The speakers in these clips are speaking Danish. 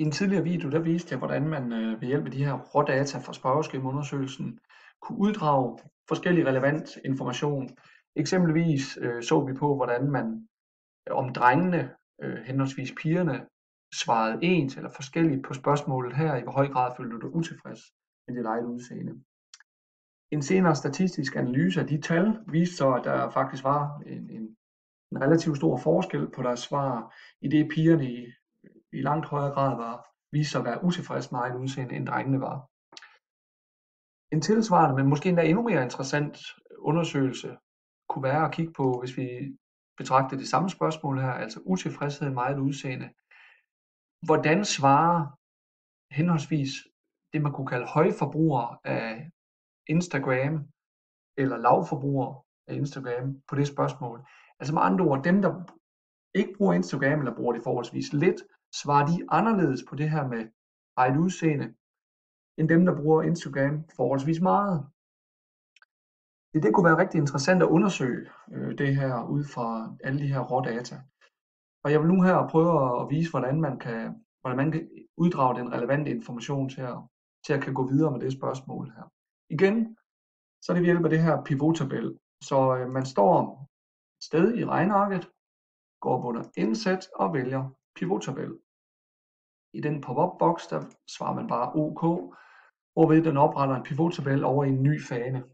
I en tidligere video, der viste jeg, hvordan man øh, ved hjælp af de her rådata fra spørgeskemaundersøgelsen kunne uddrage forskellig relevant information. Eksempelvis øh, så vi på, hvordan man øh, om drengene, øh, henholdsvis pigerne, svarede ens eller forskelligt på spørgsmålet her, i hvor høj grad følte du dig utilfreds med dit eget udseende. En senere statistisk analyse af de tal viste så, at der faktisk var en, en, en relativt stor forskel på deres svar, i det pigerne i i langt højere grad var viste sig at være utilfreds med egen udseende, end drengene var. En tilsvarende, men måske endda endnu mere interessant undersøgelse kunne være at kigge på, hvis vi betragter det samme spørgsmål her, altså utilfredshed med eget udseende. Hvordan svarer henholdsvis det, man kunne kalde højforbrugere af Instagram, eller lavforbrugere af Instagram på det spørgsmål. Altså med andre ord, dem der ikke bruger Instagram, eller bruger det forholdsvis lidt, svarer de anderledes på det her med eget udseende, end dem, der bruger Instagram forholdsvis meget. Det, det kunne være rigtig interessant at undersøge øh, det her ud fra alle de her rådata. Og jeg vil nu her prøve at vise, hvordan man kan, hvordan man kan uddrage den relevante information til at, til at kan gå videre med det spørgsmål her. Igen, så er det ved hjælp af det her pivot-tabel. Så øh, man står et sted i regnarket, går under indsæt og vælger pivottabel. I den pop-up boks, der svarer man bare OK, hvorved den opretter en pivottabel over i en ny fane.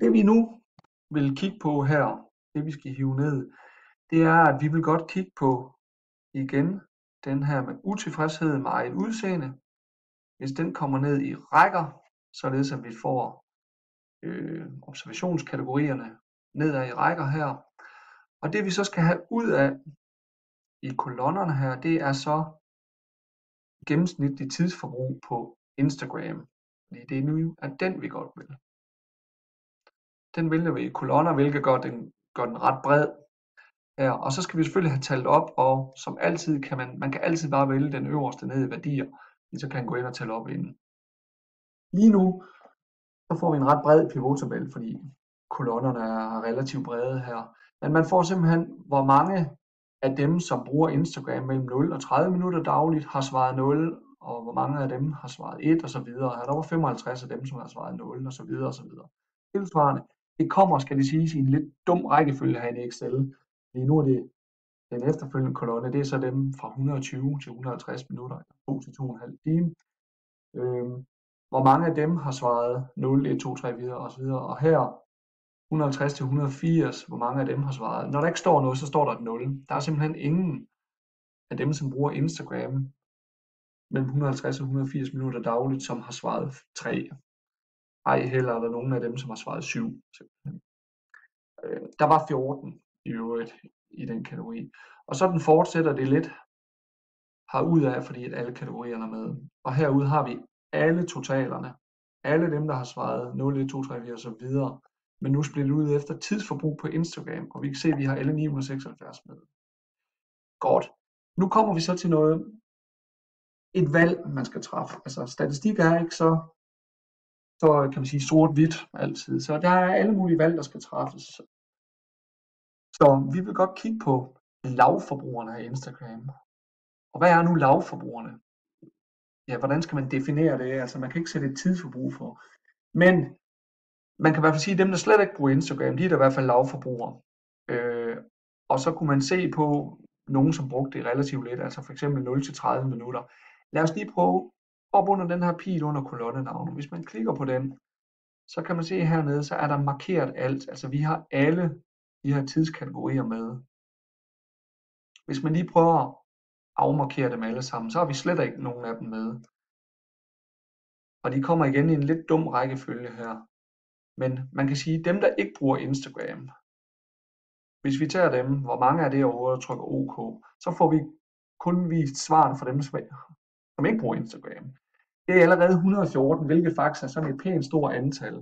Det vi nu vil kigge på her, det vi skal hive ned, det er, at vi vil godt kigge på igen den her med utilfredshed med eget udseende. Hvis den kommer ned i rækker, således at vi får øh, observationskategorierne nedad i rækker her. Og det vi så skal have ud af, i kolonnerne her, det er så gennemsnitlig tidsforbrug på Instagram. Fordi det er nu er den, vi godt vil. Den vælger vi i kolonner, hvilket gør den, gør den ret bred. Ja, Og så skal vi selvfølgelig have talt op, og som altid kan man, man kan altid bare vælge den øverste ned i værdier, så kan man gå ind og tælle op inden. Lige nu, så får vi en ret bred pivottabel, fordi kolonnerne er relativt brede her. Men man får simpelthen, hvor mange af dem, som bruger Instagram mellem 0 og 30 minutter dagligt, har svaret 0, og hvor mange af dem har svaret 1 og så videre. Her der var 55 af dem, som har svaret 0 og så videre og så videre. Tilsvarende, det kommer, skal det siges, i en lidt dum rækkefølge her i Excel. Lige nu er det den efterfølgende kolonne, det er så dem fra 120 til 150 minutter, 2 til 2,5 time. Øhm, hvor mange af dem har svaret 0, 1, 2, 3 videre og så videre. Og her 150 til 180, hvor mange af dem har svaret. Når der ikke står noget, så står der et 0. Der er simpelthen ingen af dem, som bruger Instagram mellem 150 og 180 minutter dagligt, som har svaret 3. Ej heller er der nogen af dem, som har svaret 7. Øh, der var 14 i øvrigt i den kategori. Og sådan fortsætter det lidt ud af, fordi at alle kategorierne er med. Og herude har vi alle totalerne. Alle dem, der har svaret 0, 1, 2, 3, 4 og så videre men nu splittet ud efter tidsforbrug på Instagram, og vi kan se, at vi har alle 976 med. Godt. Nu kommer vi så til noget, et valg, man skal træffe. Altså statistik er ikke så, så kan man sige sort-hvidt altid. Så der er alle mulige valg, der skal træffes. Så vi vil godt kigge på lavforbrugerne af Instagram. Og hvad er nu lavforbrugerne? Ja, hvordan skal man definere det? Altså man kan ikke sætte et tidsforbrug for. Men man kan i hvert fald sige, at dem, der slet ikke bruger Instagram, de er da i hvert fald lavforbrugere. Øh, og så kunne man se på nogen, som brugte det relativt lidt, altså for eksempel 0-30 minutter. Lad os lige prøve op under den her pil under kolonnenavnet. Hvis man klikker på den, så kan man se hernede, så er der markeret alt. Altså vi har alle de her tidskategorier med. Hvis man lige prøver at afmarkere dem alle sammen, så har vi slet ikke nogen af dem med. Og de kommer igen i en lidt dum rækkefølge her. Men man kan sige, dem der ikke bruger Instagram, hvis vi tager dem, hvor mange af det overhovedet trykker OK, så får vi kun vist svarene for dem, som ikke bruger Instagram. Det er allerede 114, hvilket faktisk er sådan et pænt stort antal.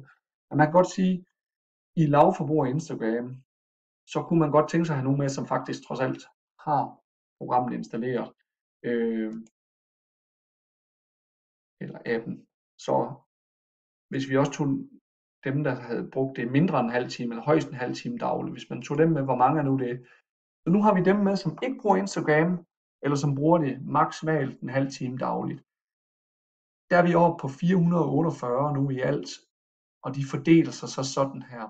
Og man kan godt sige, i lavforbrug af Instagram, så kunne man godt tænke sig at have nogen med, som faktisk trods alt har programmet installeret. Øh, eller appen. Så hvis vi også tog dem, der havde brugt det mindre end en halv time, eller højst en halv time dagligt, hvis man tog dem med, hvor mange er nu det? Så nu har vi dem med, som ikke bruger Instagram, eller som bruger det maksimalt en halv time dagligt. Der er vi oppe på 448 nu i alt, og de fordeler sig så sådan her.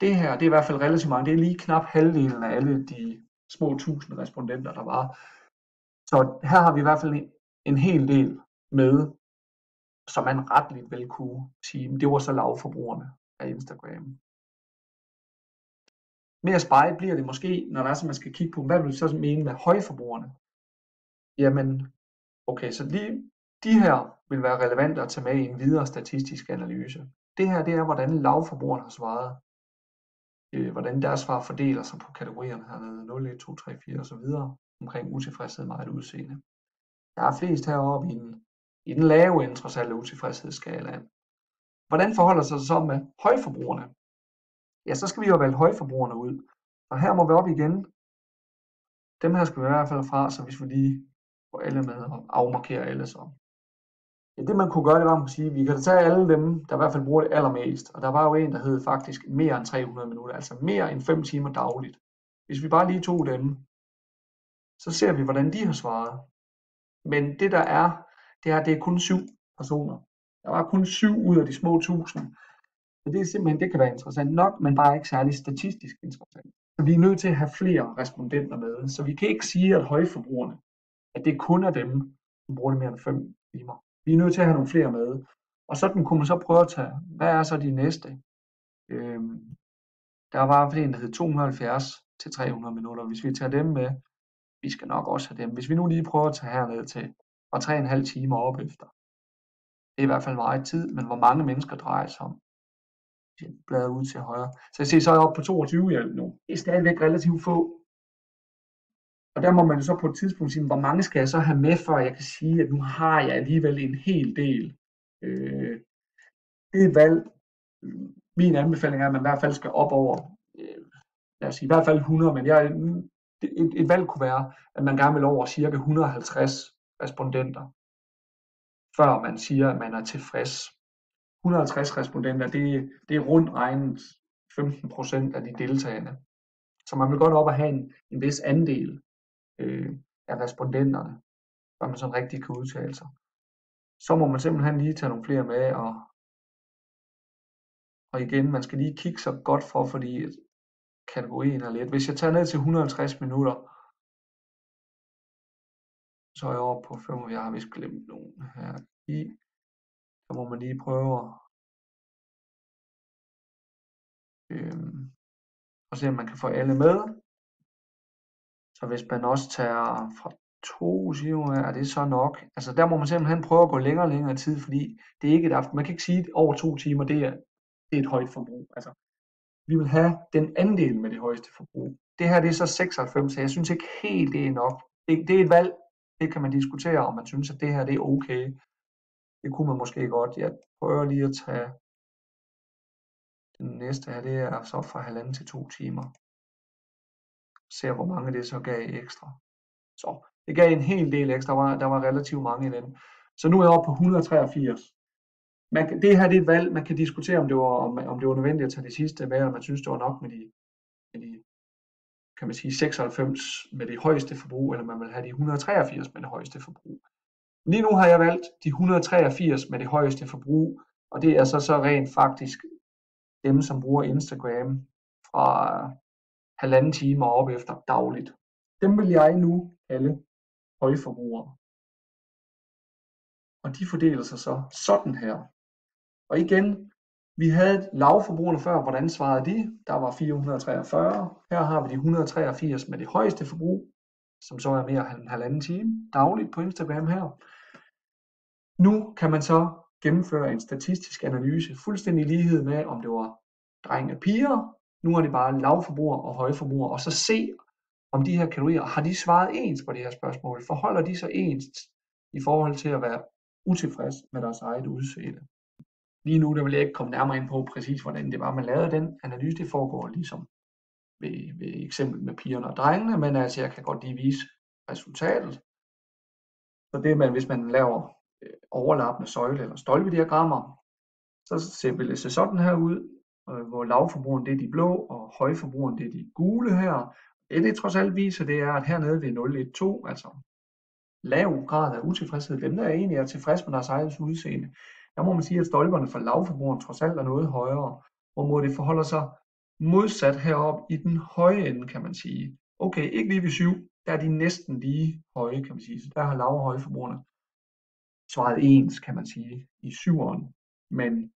Det her, det er i hvert fald relativt mange, det er lige knap halvdelen af alle de små tusind respondenter, der var. Så her har vi i hvert fald en, en hel del med, som man retligt vil kunne sige, det var så lavforbrugerne af Instagram. Mere spejl bliver det måske, når der er så, man skal kigge på, hvad vil du så mene med højforbrugerne? Jamen, okay, så lige de her vil være relevante at tage med i en videre statistisk analyse. Det her, det er, hvordan lavforbrugerne har svaret. Øh, hvordan deres svar fordeler sig på kategorierne hernede, 0, 1, 2, 3, 4 og så videre, omkring utilfredshed med et udseende. Der er flest heroppe i en i den lave interessante utilfredshedsskalaen. Hvordan forholder sig det så med højforbrugerne? Ja, så skal vi jo vælge højforbrugerne ud. Og her må vi op igen. Dem her skal vi i hvert fald fra, så hvis vi lige får alle med og afmarkerer alle så. Ja, det man kunne gøre, det var at sige, at vi kan tage alle dem, der i hvert fald bruger det allermest. Og der var jo en, der hed faktisk mere end 300 minutter, altså mere end 5 timer dagligt. Hvis vi bare lige tog dem, så ser vi, hvordan de har svaret. Men det der er, det er, at det er kun syv personer. Der var kun syv ud af de små tusind. Så det er simpelthen, det kan være interessant nok, men bare ikke særlig statistisk interessant. Så vi er nødt til at have flere respondenter med. Så vi kan ikke sige, at højforbrugerne, at det kun er dem, som bruger det mere end 5 timer. Vi er nødt til at have nogle flere med. Og sådan kunne man så prøve at tage, hvad er så de næste? Øhm, der var en, der hed 270 til 300 minutter. Hvis vi tager dem med, vi skal nok også have dem. Hvis vi nu lige prøver at tage herned til og 3,5 timer op efter. Det er i hvert fald meget tid, men hvor mange mennesker drejer sig om? Bladet ud til højre. Så jeg ser så op på 22 i alt nu. Det er stadigvæk relativt få. Og der må man så på et tidspunkt sige, hvor mange skal jeg så have med, før jeg kan sige, at nu har jeg alligevel en hel del. Øh, det er valg. Min anbefaling er, at man i hvert fald skal op over, øh, lad os sige, i hvert fald 100, men jeg, et, et valg kunne være, at man gerne vil over cirka 150 respondenter, før man siger, at man er tilfreds. 150 respondenter, det, det er rundt regnet 15% af de deltagende. Så man vil godt op og have en, en vis andel øh, af respondenterne, før man sådan rigtig kan udtale sig. Så må man simpelthen lige tage nogle flere med, og, og igen, man skal lige kigge så godt for, fordi kategorien er let. Hvis jeg tager ned til 150 minutter, så er jeg over på 5, jeg har vist glemt nogen her i. Så må man lige prøve øhm, og se om man kan få alle med. Så hvis man også tager fra to timer, er det så nok? Altså der må man simpelthen prøve at gå længere og længere tid, fordi det er ikke et aften. Man kan ikke sige, at over to timer, det er, det er et højt forbrug. Altså, vi vil have den andel med det højeste forbrug. Det her det er så 96, så jeg synes ikke helt, det er nok. Det, det er et valg, det kan man diskutere, om man synes, at det her det er okay. Det kunne man måske godt. Jeg prøver lige at tage den næste her, det er så fra halvanden til to timer ser hvor mange det så gav ekstra. Så det gav en hel del ekstra, der var, der var relativt mange i den. Så nu er jeg oppe på 183. Man, det her det er et valg, man kan diskutere, om det var, om, om det var nødvendigt at tage det sidste med, eller man synes, det var nok med de, med de kan man sige, 96 med det højeste forbrug, eller man vil have de 183 med det højeste forbrug. Lige nu har jeg valgt de 183 med det højeste forbrug, og det er så, så rent faktisk dem, som bruger Instagram fra halvanden time og op efter dagligt. Dem vil jeg nu kalde højforbrugere. Og de fordeler sig så sådan her. Og igen, vi havde lavforbrugerne før, hvordan svarede de? Der var 443. Her har vi de 183 med det højeste forbrug, som så er mere end halvanden time dagligt på Instagram her. Nu kan man så gennemføre en statistisk analyse, fuldstændig i lighed med, om det var drenge og piger, nu er det bare lavforbrugere og højforbrugere, og så se, om de her kalorier, har de svaret ens på det her spørgsmål? Forholder de sig ens i forhold til at være utilfreds med deres eget udseende? Lige nu der vil jeg ikke komme nærmere ind på præcis, hvordan det var, man lavede den analyse. Det foregår ligesom ved, ved eksempel med pigerne og drengene, men altså jeg kan godt lige vise resultatet. Så det man, hvis man laver øh, overlappende søjle- eller stolpediagrammer, så ser det sådan her ud øh, hvor lavforbrugeren det er de blå, og højforbrugeren det er de gule her. det det trods alt viser, det er, at hernede ved 012, altså lav grad af utilfredshed, dem der egentlig er tilfredse med deres eget udseende, der må man sige, at stolperne for lavforbrugeren trods alt er noget højere, hvor må det forholder sig modsat herop i den høje ende, kan man sige. Okay, ikke lige ved 7, der er de næsten lige høje, kan man sige. Så der har lav- og højforbrugerne svaret ens, kan man sige, i 7'eren. Men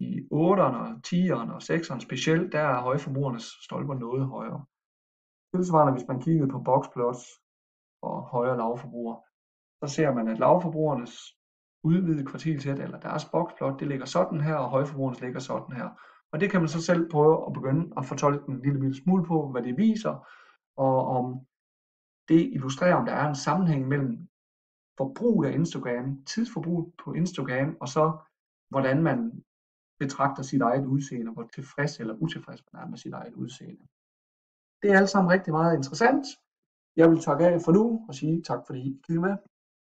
i 8'eren, 10'eren og 6'eren specielt, der er højforbrugernes stolper noget højere. Tilsvarende, hvis man kiggede på boxplots for højere lavforbrugere, så ser man, at lavforbrugernes udvidet kvartilsæt, eller deres boxplot, det ligger sådan her, og højforbrugernes ligger sådan her. Og det kan man så selv prøve at begynde at fortolke en lille smule på, hvad det viser, og om det illustrerer, om der er en sammenhæng mellem forbrug af Instagram, tidsforbrug på Instagram, og så hvordan man betragter sit eget udseende, hvor tilfreds eller utilfreds man er med sit eget udseende. Det er alt sammen rigtig meget interessant. Jeg vil takke af for nu og sige tak fordi I kiggede med.